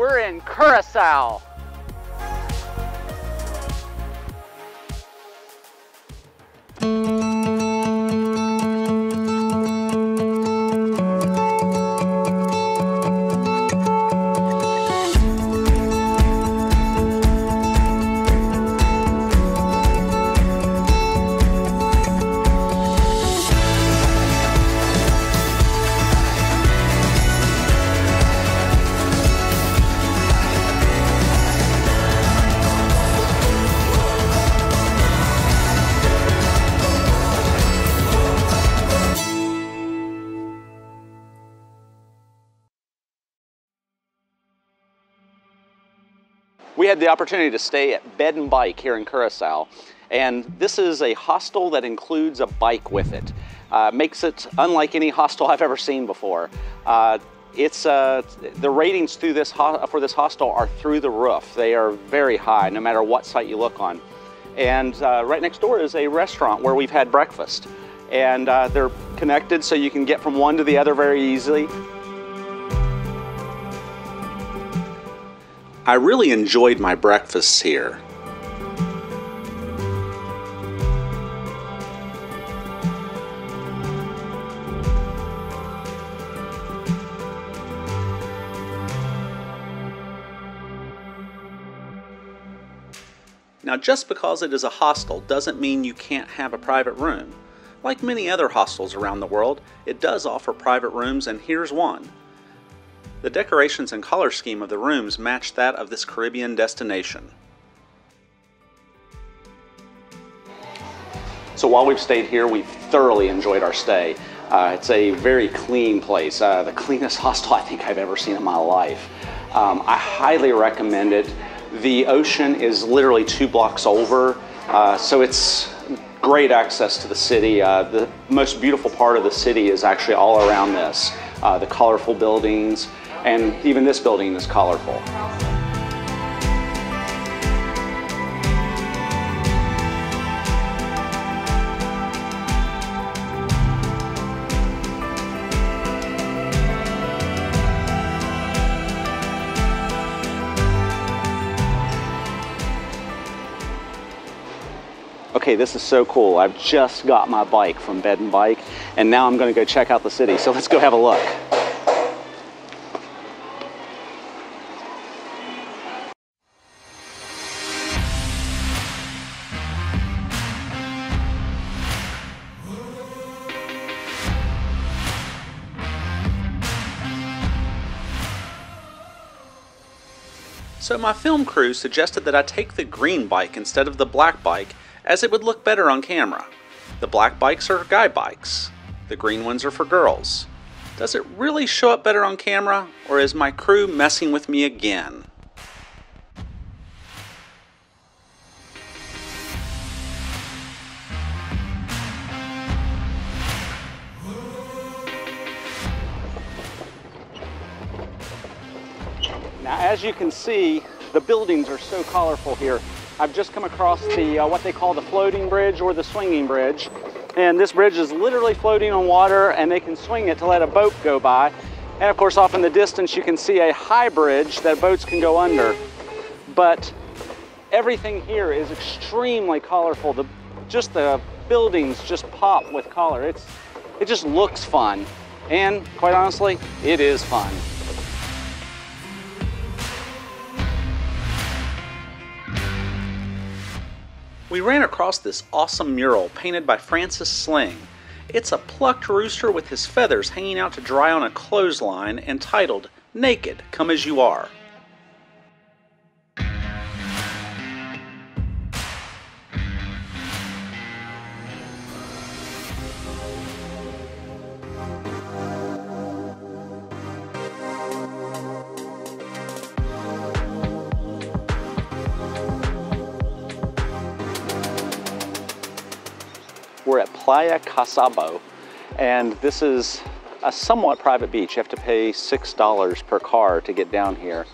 We're in Curacao. The opportunity to stay at Bed and Bike here in Curacao, and this is a hostel that includes a bike with it. Uh, makes it unlike any hostel I've ever seen before. Uh, it's uh, the ratings through this for this hostel are through the roof. They are very high, no matter what site you look on. And uh, right next door is a restaurant where we've had breakfast, and uh, they're connected so you can get from one to the other very easily. I really enjoyed my breakfasts here. Now just because it is a hostel doesn't mean you can't have a private room. Like many other hostels around the world, it does offer private rooms and here's one. The decorations and color scheme of the rooms match that of this Caribbean destination. So while we've stayed here, we've thoroughly enjoyed our stay. Uh, it's a very clean place, uh, the cleanest hostel I think I've ever seen in my life. Um, I highly recommend it. The ocean is literally two blocks over, uh, so it's great access to the city. Uh, the most beautiful part of the city is actually all around this. Uh, the colorful buildings, and even this building is colorful. okay, this is so cool. I've just got my bike from Bed and Bike, and now I'm gonna go check out the city. So let's go have a look. So my film crew suggested that I take the green bike instead of the black bike as it would look better on camera. The black bikes are guy bikes. The green ones are for girls. Does it really show up better on camera or is my crew messing with me again? Now, as you can see, the buildings are so colorful here. I've just come across the uh, what they call the floating bridge or the swinging bridge. And this bridge is literally floating on water and they can swing it to let a boat go by. And of course, off in the distance, you can see a high bridge that boats can go under. But everything here is extremely colorful. The, just the buildings just pop with color. It's, it just looks fun. And quite honestly, it is fun. We ran across this awesome mural painted by Francis Sling. It's a plucked rooster with his feathers hanging out to dry on a clothesline entitled Naked, Come As You Are. Playa Cas Abao, and this is a somewhat private beach. You have to pay $6 per car to get down here.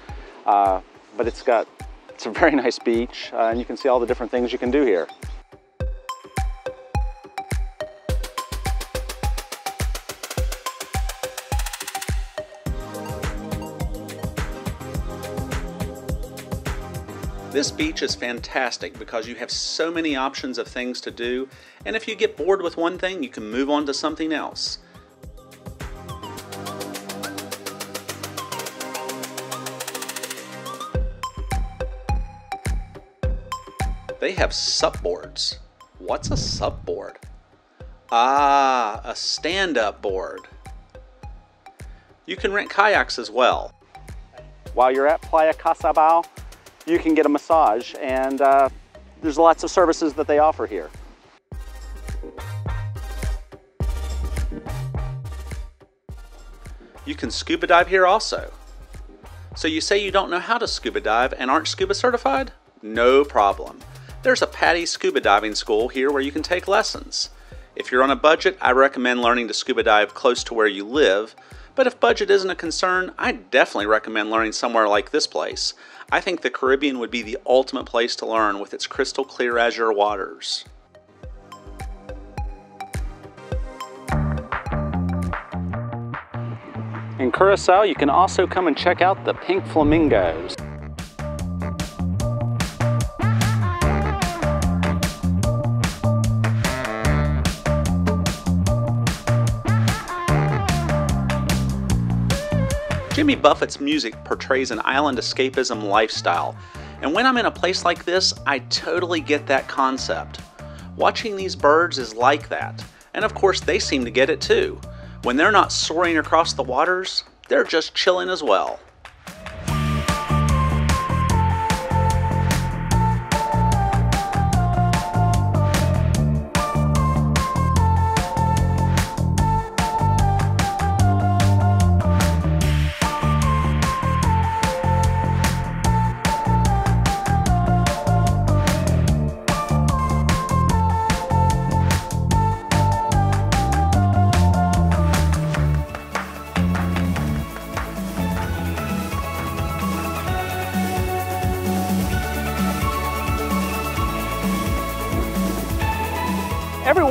Uh, but it's got, it's a very nice beach, uh, and you can see all the different things you can do here. This beach is fantastic because you have so many options of things to do, and if you get bored with one thing, you can move on to something else. They have supboards. What's a supboard? Ah, a stand-up board. You can rent kayaks as well. While you're at Playa Cas Abao, you can get a massage and uh, there's lots of services that they offer here. You can scuba dive here also. So you say you don't know how to scuba dive and aren't scuba certified? No problem. There's a PADI scuba diving school here where you can take lessons. If you're on a budget, I recommend learning to scuba dive close to where you live, but if budget isn't a concern, I definitely recommend learning somewhere like this place. I think the Caribbean would be the ultimate place to learn with its crystal clear azure waters. In Curacao, you can also come and check out the pink flamingos. Jimmy Buffett's music portrays an island escapism lifestyle, and when I'm in a place like this, I totally get that concept. Watching these birds is like that, and of course they seem to get it too. When they're not soaring across the waters, they're just chilling as well.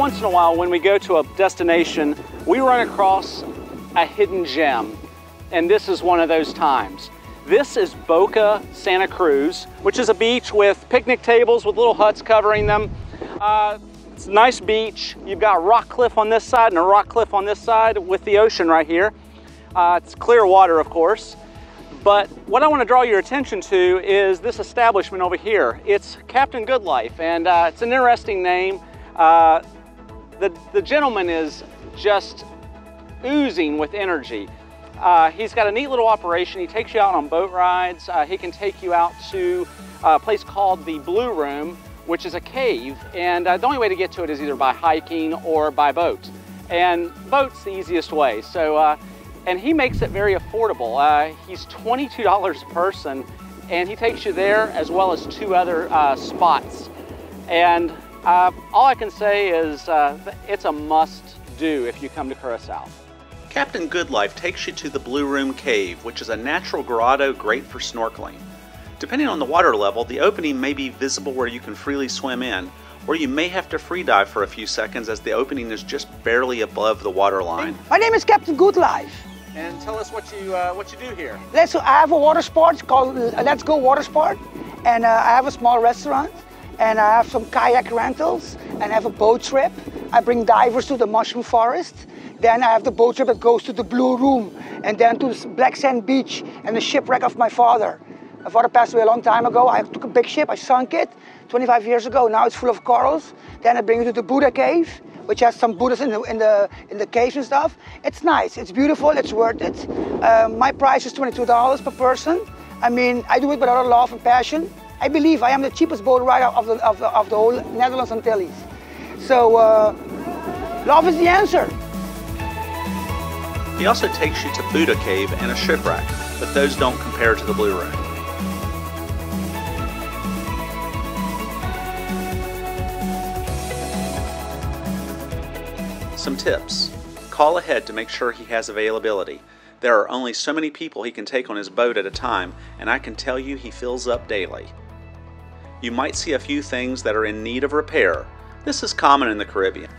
Once in a while when we go to a destination, we run across a hidden gem. And this is one of those times. This is Boca Santa Cruz, which is a beach with picnic tables with little huts covering them. Uh, it's a nice beach. You've got a rock cliff on this side and a rock cliff on this side with the ocean right here. Uh, it's clear water, of course. But what I want to draw your attention to is this establishment over here. It's Captain Goodlife, and uh, it's an interesting name. Uh, the, the gentleman is just oozing with energy. Uh, he's got a neat little operation. He takes you out on boat rides. Uh, he can take you out to a place called the Blue Room, which is a cave. And uh, the only way to get to it is either by hiking or by boat. And boat's the easiest way. So, uh, and he makes it very affordable. Uh, he's $22 a person and he takes you there as well as two other uh, spots. And uh, all I can say is uh, it's a must do if you come to Curacao. Captain Goodlife takes you to the Blue Room Cave, which is a natural grotto great for snorkeling. Depending on the water level, the opening may be visible where you can freely swim in, or you may have to free dive for a few seconds as the opening is just barely above the water line. My name is Captain Goodlife. And tell us what you uh, what you do here. Let's. I have a water sport called uh, Let's Go Water Sport, and uh, I have a small restaurant and I have some kayak rentals and I have a boat trip. I bring divers to the mushroom forest. Then I have the boat trip that goes to the Blue Room and then to the Black Sand Beach and the shipwreck of my father. My father passed away a long time ago. I took a big ship, I sunk it 25 years ago. Now it's full of corals. Then I bring you to the Buddha cave, which has some Buddhas in the, in the, in the caves and stuff. It's nice, it's beautiful, it's worth it. Um, my price is $22 per person. I mean, I do it with a lot of love and passion. I believe I am the cheapest boat rider of the, of the, of the whole Netherlands Antilles. So, uh, love is the answer. He also takes you to Buddha Cave and a shipwreck, but those don't compare to the Blue Room. Some tips. Call ahead to make sure he has availability. There are only so many people he can take on his boat at a time, and I can tell you he fills up daily you might see a few things that are in need of repair. This is common in the Caribbean.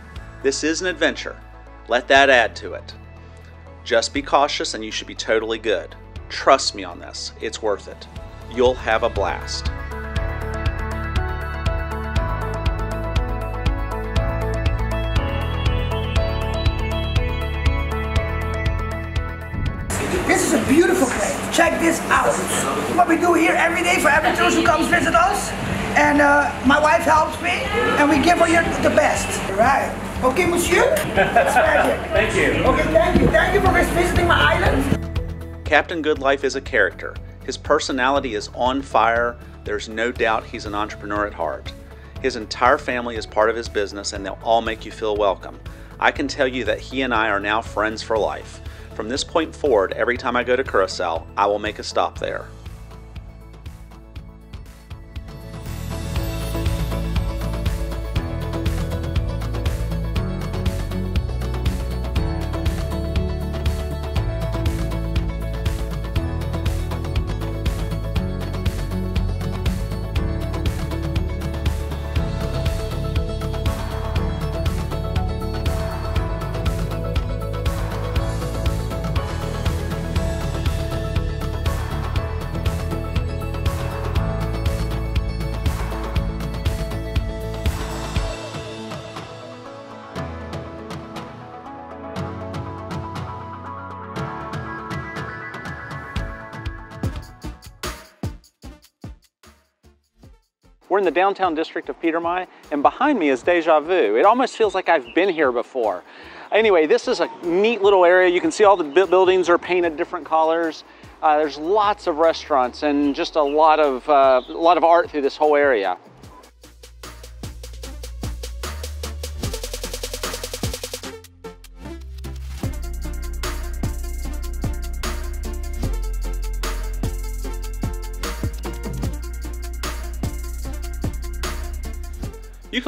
This is an adventure. Let that add to it. Just be cautious and you should be totally good. Trust me on this, it's worth it. You'll have a blast. This is a beautiful place. Check this out. What we do here every day for every tourist who comes visit us, and uh, my wife helps me, and we give her your, the best. Right. Okay, monsieur? That's magic. Thank you. Okay, thank you. Thank you for visiting my island. Captain Goodlife is a character. His personality is on fire. There's no doubt he's an entrepreneur at heart. His entire family is part of his business and they'll all make you feel welcome. I can tell you that he and I are now friends for life. From this point forward, every time I go to Curacao, I will make a stop there. We're in the downtown district of Pietermaai, and behind me is Deja Vu. It almost feels like I've been here before. Anyway, this is a neat little area. You can see all the buildings are painted different colors. Uh, there's lots of restaurants and just a lot of, uh, a lot of art through this whole area.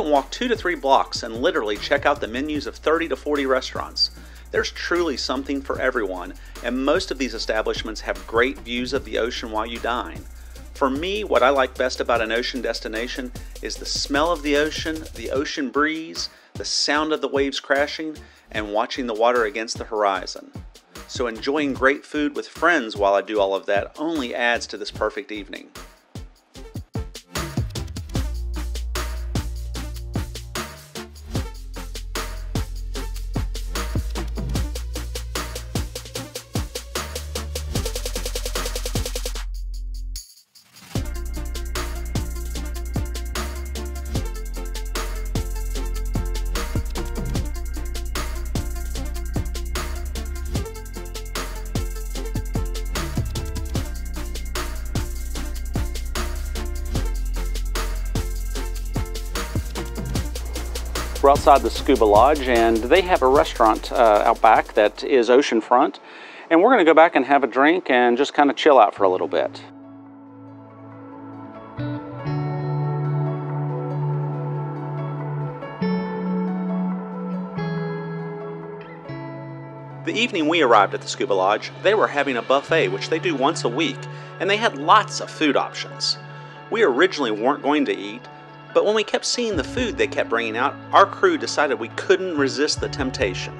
Can walk two to three blocks and literally check out the menus of 30 to 40 restaurants. There's truly something for everyone, and most of these establishments have great views of the ocean while you dine. For me, what I like best about an ocean destination is the smell of the ocean, the ocean breeze, the sound of the waves crashing, and watching the water against the horizon. So enjoying great food with friends while I do all of that only adds to this perfect evening. Outside the Scuba Lodge and they have a restaurant uh, out back that is oceanfront. And we're gonna go back and have a drink and just kind of chill out for a little bit. The evening we arrived at the Scuba Lodge, they were having a buffet, which they do once a week, and they had lots of food options. We originally weren't going to eat, but when we kept seeing the food they kept bringing out, our crew decided we couldn't resist the temptation.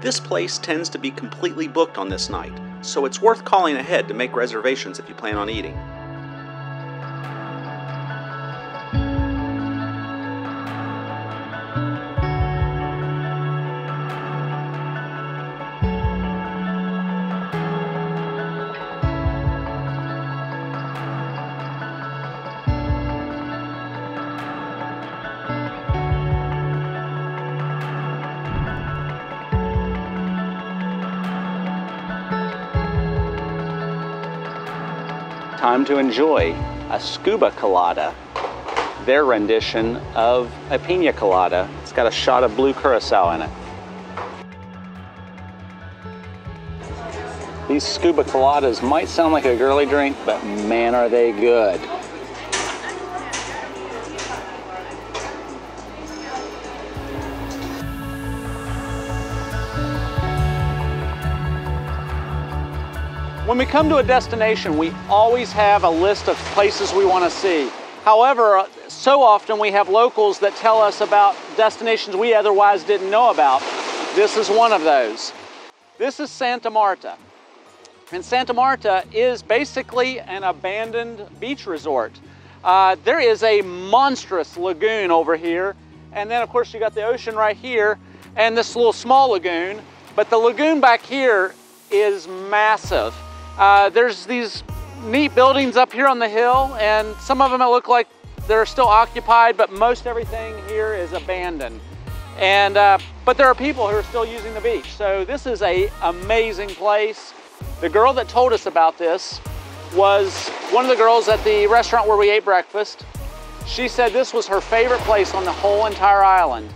This place tends to be completely booked on this night, so it's worth calling ahead to make reservations if you plan on eating. Time to enjoy a scuba colada, their rendition of a pina colada. It's got a shot of blue curacao in it. These scuba coladas might sound like a girly drink, but man, are they good. When we come to a destination, we always have a list of places we want to see. However, so often we have locals that tell us about destinations we otherwise didn't know about. This is one of those. This is Santa Martha. And Santa Martha is basically an abandoned beach resort. Uh, there is a monstrous lagoon over here. And then of course you got the ocean right here and this little small lagoon. But the lagoon back here is massive. Uh, there's these neat buildings up here on the hill and some of them look like they're still occupied, but most everything here is abandoned. And, uh, but there are people who are still using the beach. So this is a amazing place. The girl that told us about this was one of the girls at the restaurant where we ate breakfast. She said this was her favorite place on the whole entire island.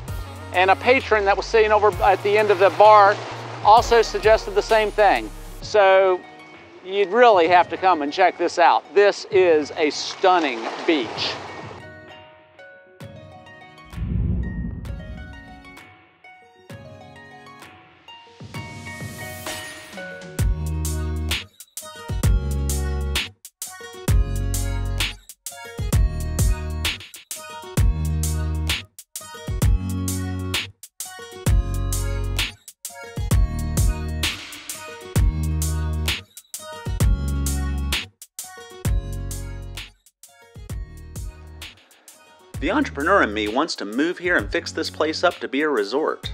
And a patron that was sitting over at the end of the bar also suggested the same thing. So you'd really have to come and check this out. This is a stunning beach. The entrepreneur in me wants to move here and fix this place up to be a resort.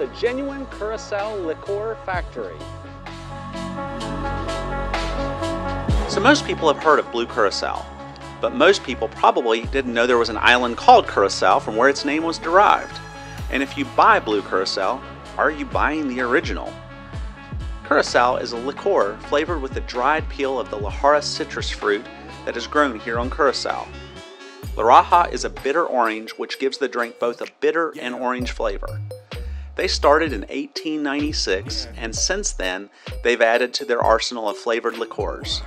The Genuine Curacao Liqueur Factory. So most people have heard of Blue Curacao, but most people probably didn't know there was an island called Curacao from where its name was derived. And if you buy Blue Curacao, are you buying the original? Curacao is a liqueur flavored with the dried peel of the Lajara citrus fruit that is grown here on Curacao. Laraha is a bitter orange which gives the drink both a bitter and orange flavor. They started in 1896, and since then, they've added to their arsenal of flavored liqueurs.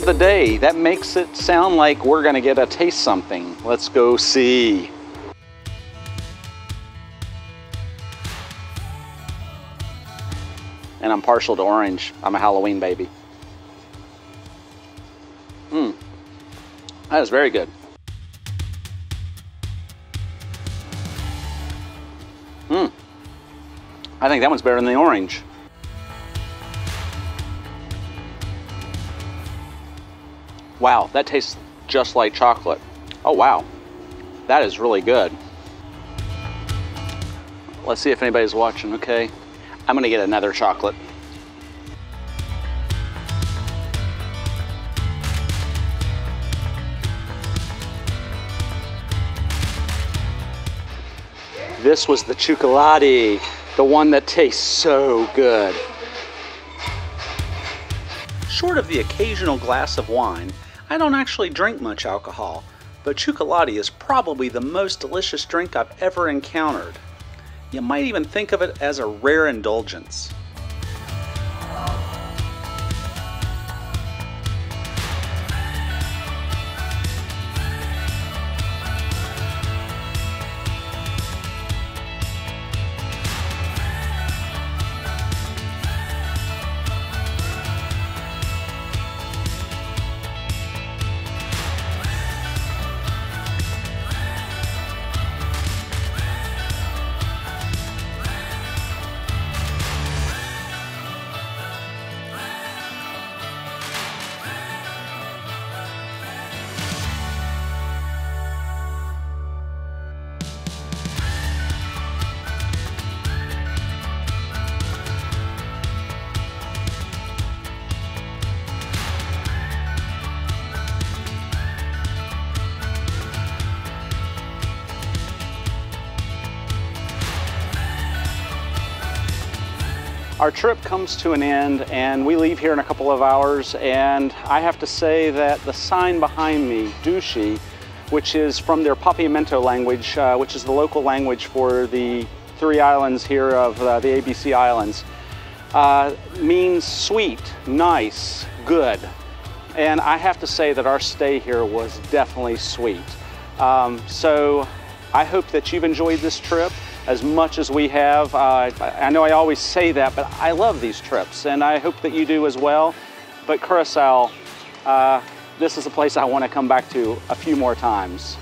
Of the day. That makes it sound like we're gonna get a taste something. Let's go see. And I'm partial to orange. I'm a Halloween baby. Mmm. That is very good. Mmm. I think that one's better than the orange. Wow, that tastes just like chocolate. Oh, wow. That is really good. Let's see if anybody's watching, okay? I'm gonna get another chocolate. This was the chocolate, the one that tastes so good. Short of the occasional glass of wine, I don't actually drink much alcohol, but chocolate is probably the most delicious drink I've ever encountered. You might even think of it as a rare indulgence. Our trip comes to an end and we leave here in a couple of hours and I have to say that the sign behind me, Dushi, which is from their Papiamento language, uh, which is the local language for the three islands here of uh, the ABC Islands, uh, means sweet, nice, good. And I have to say that our stay here was definitely sweet. Um, so I hope that you've enjoyed this trip as much as we have. Uh, I know I always say that, but I love these trips and I hope that you do as well. But Curacao, uh, this is a place I want to come back to a few more times.